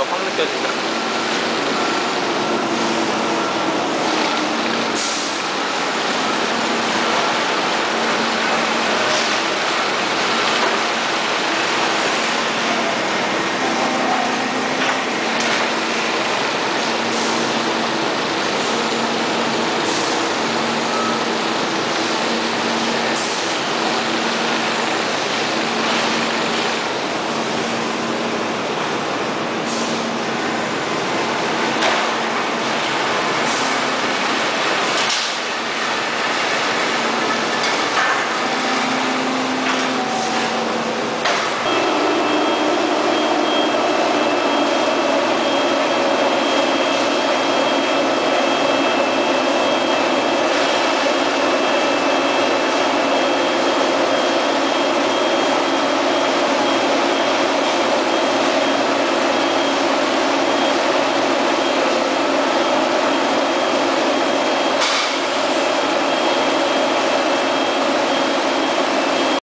차이가 확 느껴진다.